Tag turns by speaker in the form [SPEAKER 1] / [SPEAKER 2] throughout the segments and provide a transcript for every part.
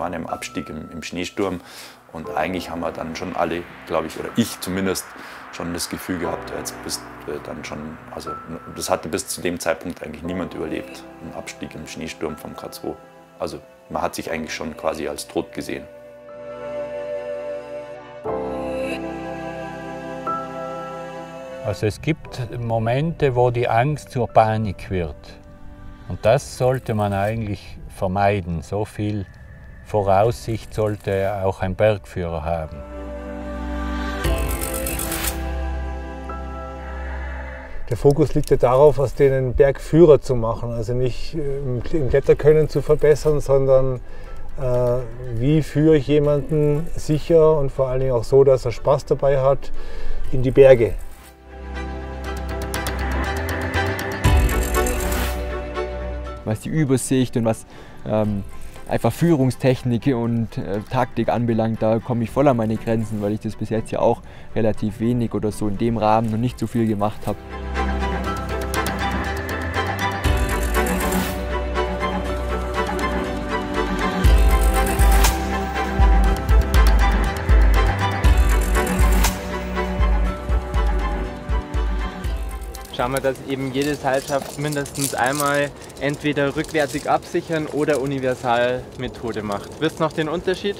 [SPEAKER 1] waren im Abstieg im, im Schneesturm und eigentlich haben wir dann schon alle, glaube ich, oder ich zumindest, schon das Gefühl gehabt, jetzt bist du dann schon, also das hatte bis zu dem Zeitpunkt eigentlich niemand überlebt, ein Abstieg im Schneesturm vom K2. Also man hat sich eigentlich schon quasi als tot gesehen.
[SPEAKER 2] Also es gibt Momente, wo die Angst zur Panik wird. Und das sollte man eigentlich vermeiden. So viel Voraussicht sollte auch ein Bergführer haben.
[SPEAKER 3] Der Fokus liegt ja darauf, aus denen Bergführer zu machen. Also nicht äh, im Kletterkönnen zu verbessern, sondern äh, wie führe ich jemanden sicher und vor allen Dingen auch so, dass er Spaß dabei hat, in die Berge.
[SPEAKER 4] Was die Übersicht und was ähm, einfach Führungstechnik und äh, Taktik anbelangt, da komme ich voll an meine Grenzen, weil ich das bis jetzt ja auch relativ wenig oder so in dem Rahmen noch nicht so viel gemacht habe.
[SPEAKER 5] Schauen wir, dass eben jede Seilschaft mindestens einmal entweder rückwärtig absichern oder Universalmethode macht. Wisst noch den Unterschied?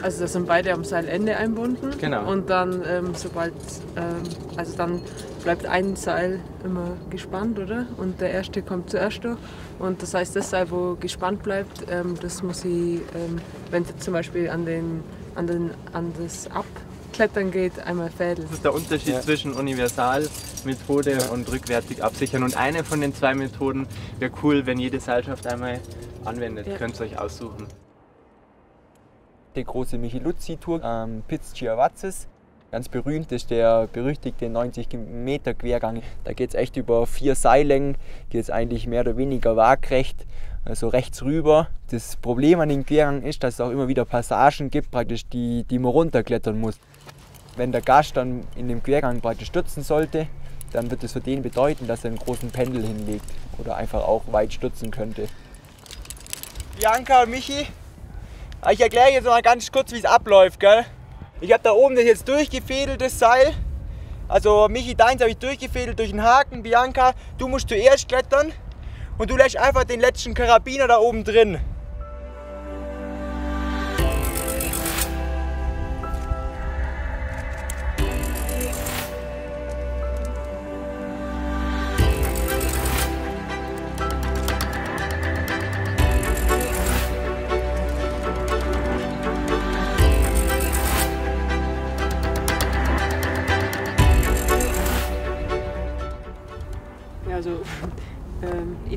[SPEAKER 6] Also das sind beide am Seilende einbunden.
[SPEAKER 5] Genau.
[SPEAKER 6] Und dann ähm, sobald, ähm, also dann bleibt ein Seil immer gespannt, oder? Und der erste kommt zuerst durch. Und das heißt, das Seil, wo gespannt bleibt, ähm, das muss ich, ähm, wenn es zum Beispiel an, den, an, den, an das Ab Klettern geht, einmal fädeln.
[SPEAKER 5] Das ist der Unterschied ja. zwischen Universalmethode ja. und rückwärtig absichern. Und eine von den zwei Methoden wäre cool, wenn jede Seilschaft einmal anwendet. Ja. Könnt ihr euch aussuchen.
[SPEAKER 4] Die große Micheluzzi-Tour am Piz Chiavazzes. Ganz berühmt ist der berüchtigte 90 Meter Quergang. Da geht es echt über vier Seillängen, geht es eigentlich mehr oder weniger waagrecht, also rechts rüber. Das Problem an dem Quergang ist, dass es auch immer wieder Passagen gibt, praktisch, die, die man runterklettern muss. Wenn der Gast dann in dem Quergang praktisch stürzen sollte, dann wird es für den bedeuten, dass er einen großen Pendel hinlegt oder einfach auch weit stürzen könnte. Bianca und Michi, ich erkläre jetzt mal ganz kurz, wie es abläuft. Gell? Ich habe da oben das jetzt durchgefädelt, Seil. Also Michi, deins habe ich durchgefädelt durch den Haken. Bianca, du musst zuerst klettern und du lässt einfach den letzten Karabiner da oben drin.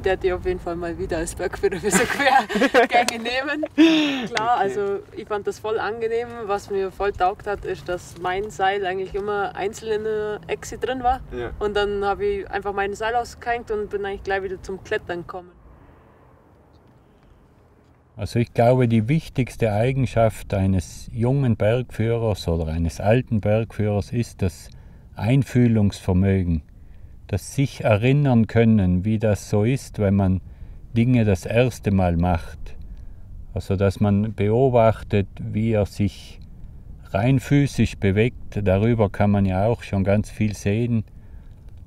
[SPEAKER 6] Werde die auf jeden Fall mal wieder als Bergführer für so Quergänge nehmen. Klar, also ich fand das voll angenehm. Was mir voll taugt hat, ist, dass mein Seil eigentlich immer einzeln in der Echse drin war. Ja. Und dann habe ich einfach mein Seil ausgehängt und bin eigentlich gleich wieder zum Klettern gekommen.
[SPEAKER 2] Also ich glaube, die wichtigste Eigenschaft eines jungen Bergführers oder eines alten Bergführers ist das Einfühlungsvermögen das sich erinnern können, wie das so ist, wenn man Dinge das erste Mal macht. Also dass man beobachtet, wie er sich rein physisch bewegt, darüber kann man ja auch schon ganz viel sehen.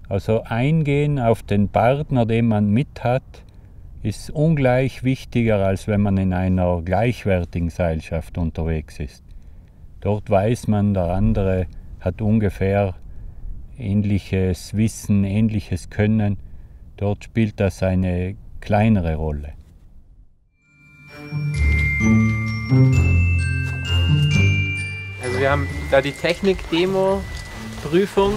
[SPEAKER 2] Also eingehen auf den Partner, den man mit hat, ist ungleich wichtiger, als wenn man in einer gleichwertigen Seilschaft unterwegs ist. Dort weiß man, der andere hat ungefähr ähnliches Wissen, ähnliches Können. Dort spielt das eine kleinere Rolle.
[SPEAKER 5] Also wir haben da die Technik-Demo-Prüfung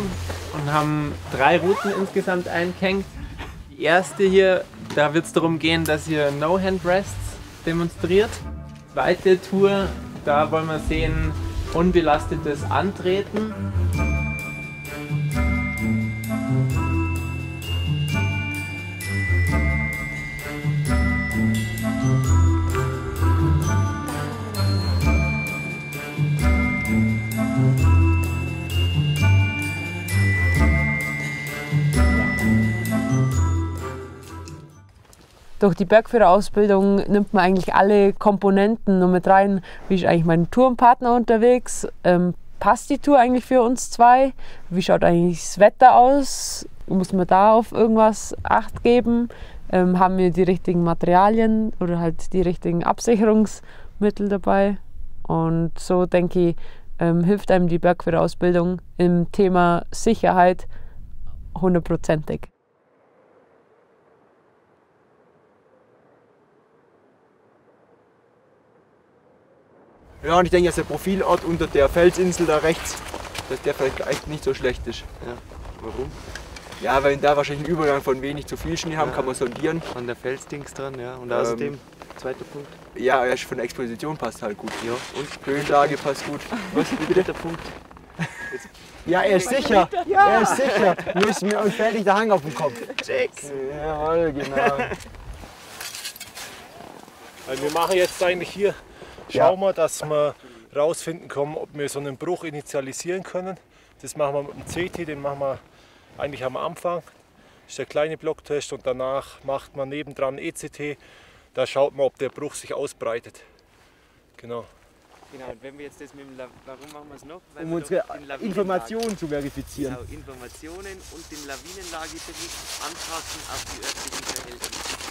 [SPEAKER 5] und haben drei Routen insgesamt eingehängt. Die erste hier, da wird es darum gehen, dass ihr No-Hand-Rests demonstriert. Zweite Tour, da wollen wir sehen, unbelastetes Antreten.
[SPEAKER 6] Durch die Bergführerausbildung nimmt man eigentlich alle Komponenten nur mit rein. Wie ist eigentlich mein Tourenpartner unterwegs? Ähm, passt die Tour eigentlich für uns zwei? Wie schaut eigentlich das Wetter aus? Muss man da auf irgendwas Acht geben? Ähm, haben wir die richtigen Materialien oder halt die richtigen Absicherungsmittel dabei? Und so denke ich, ähm, hilft einem die Bergführerausbildung im Thema Sicherheit hundertprozentig.
[SPEAKER 4] Ja, und ich denke, dass der Profilort unter der Felsinsel da rechts, dass der vielleicht echt nicht so schlecht ist.
[SPEAKER 7] Ja. Warum?
[SPEAKER 4] Ja, weil da wahrscheinlich einen Übergang von wenig zu viel Schnee haben,
[SPEAKER 7] Ja.
[SPEAKER 4] kann man sondieren.
[SPEAKER 7] An der Felsdings dran, ja. Und
[SPEAKER 4] Ähm,
[SPEAKER 7] außerdem, zweiter Punkt.
[SPEAKER 4] Ja, erst von der Exposition passt halt gut.
[SPEAKER 7] Ja.
[SPEAKER 4] Und Höhenlage passt gut.
[SPEAKER 7] Was? Wie dritter Punkt?
[SPEAKER 4] Ja, er ist sicher. Er ist sicher. Nur ist mir uns nicht der Hang auf den Kopf. Jawohl, genau.
[SPEAKER 3] Weil wir machen jetzt eigentlich hier, schauen wir, dass wir rausfinden können, ob wir so einen Bruch initialisieren können. Das machen wir mit dem CT, den machen wir eigentlich am Anfang. Das ist der kleine Blocktest und danach macht man nebendran ECT. Da schaut man, ob der Bruch sich ausbreitet. Genau.
[SPEAKER 7] Genau, und wenn wir jetzt das mit dem La warum machen wir es noch? Weil
[SPEAKER 4] Um unsere Informationen zu verifizieren.
[SPEAKER 7] Genau, Informationen und den Lawinenlagebericht anpassen auf die örtlichen Verhältnisse.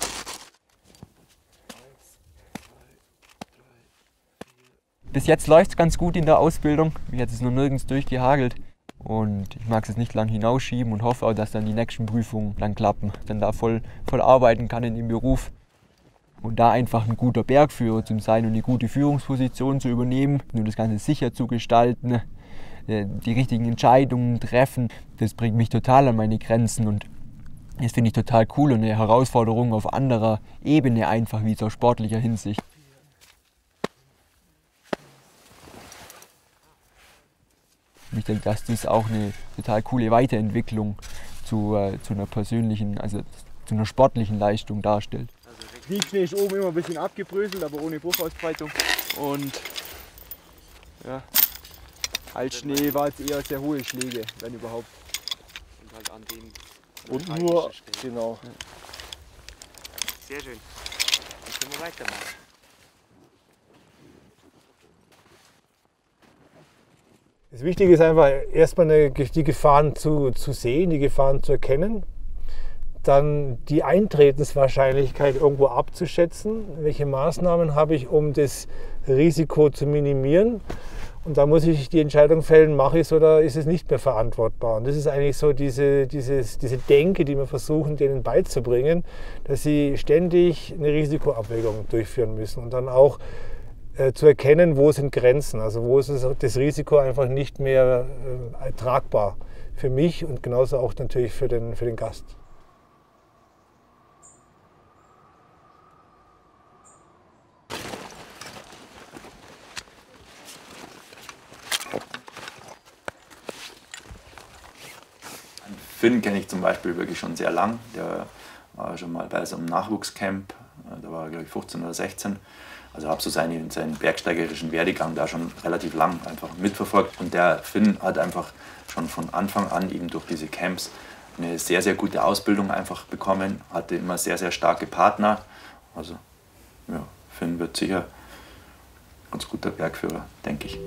[SPEAKER 4] Bis jetzt läuft es ganz gut in der Ausbildung. Mich hat es noch nirgends durchgehagelt. Und ich mag es jetzt nicht lang hinausschieben und hoffe auch, dass dann die nächsten Prüfungen dann klappen. Dann da voll, voll arbeiten kann in dem Beruf. Und da einfach ein guter Bergführer zu sein und eine gute Führungsposition zu übernehmen, nur das Ganze sicher zu gestalten, äh, die richtigen Entscheidungen treffen, das bringt mich total an meine Grenzen und das finde ich total cool und eine Herausforderung auf anderer Ebene einfach, wie zur sportlicher Hinsicht. Und ich denke, dass das auch eine total coole Weiterentwicklung zu, äh, zu einer persönlichen, also zu einer sportlichen Leistung darstellt. Liegschnee ist oben immer ein bisschen abgebröselt, aber ohne Bruchausbreitung. Und ja, Altschnee war jetzt eher sehr hohe Schläge, wenn überhaupt.
[SPEAKER 7] Und halt an den
[SPEAKER 3] Und nur,
[SPEAKER 7] Stellen.
[SPEAKER 3] genau.
[SPEAKER 7] Sehr schön. Dann können wir weitermachen.
[SPEAKER 3] Das Wichtige ist einfach erstmal eine, die Gefahren zu, zu sehen, die Gefahren zu erkennen, dann die Eintretenswahrscheinlichkeit irgendwo abzuschätzen. Welche Maßnahmen habe ich, um das Risiko zu minimieren? Und da muss ich die Entscheidung fällen, mache ich es oder ist es nicht mehr verantwortbar. Und das ist eigentlich so diese, dieses, diese Denke, die wir versuchen, denen beizubringen, dass sie ständig eine Risikoabwägung durchführen müssen und dann auch äh, zu erkennen, wo sind Grenzen, also wo ist das Risiko einfach nicht mehr äh, tragbar für mich und genauso auch natürlich für den, für den Gast.
[SPEAKER 1] Finn kenne ich zum Beispiel wirklich schon sehr lang. Der war schon mal bei so einem Nachwuchscamp, äh, da war er glaube ich 15 oder 16. Also habe so seinen, seinen bergsteigerischen Werdegang da schon relativ lang einfach mitverfolgt. Und der Finn hat einfach schon von Anfang an eben durch diese Camps eine sehr, sehr gute Ausbildung einfach bekommen, hatte immer sehr, sehr starke Partner. Also ja, Finn wird sicher ganz guter Bergführer, denke ich.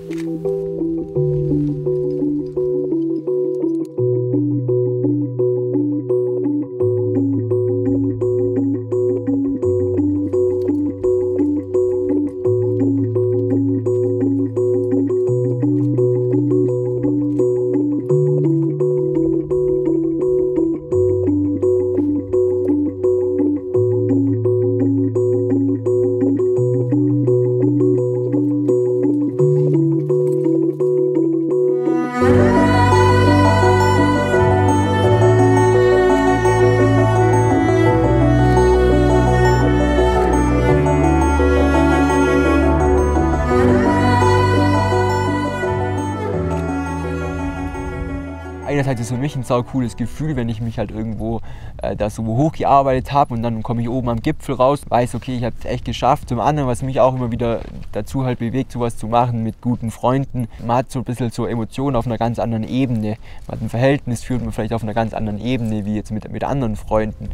[SPEAKER 4] Einerseits ist es für mich ein sau cooles Gefühl, wenn ich mich halt irgendwo äh, da so hochgearbeitet habe und dann komme ich oben am Gipfel raus, weiß, okay, ich habe es echt geschafft. Zum anderen, was mich auch immer wieder dazu halt bewegt, sowas zu machen mit guten Freunden. Man hat so ein bisschen so Emotionen auf einer ganz anderen Ebene. Man hat ein Verhältnis, führt man vielleicht auf einer ganz anderen Ebene wie jetzt mit, mit anderen Freunden.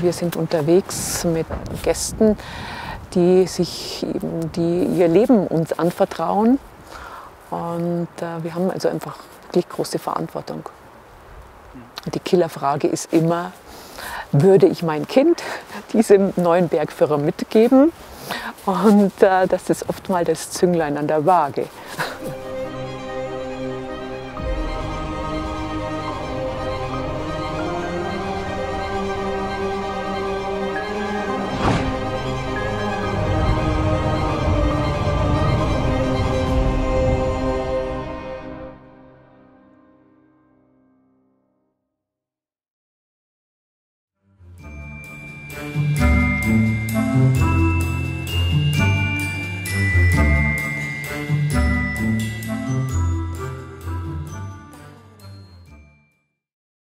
[SPEAKER 8] Wir sind unterwegs mit Gästen, die sich die ihr Leben uns anvertrauen. Und äh, wir haben also einfach wirklich große Verantwortung. Die Killerfrage ist immer, würde ich mein Kind diesem neuen Bergführer mitgeben? Und äh, das ist oft mal das Zünglein an der Waage.